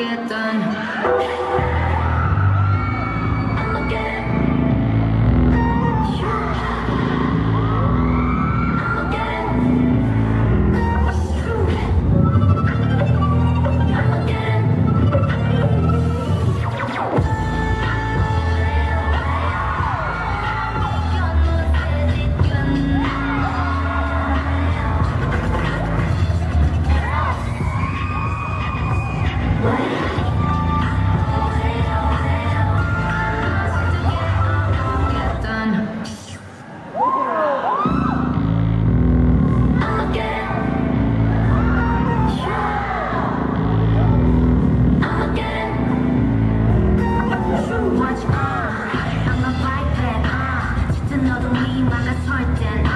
get done. Watch on. I'm a biped. 아. 짙은 어둠이 막아설 땐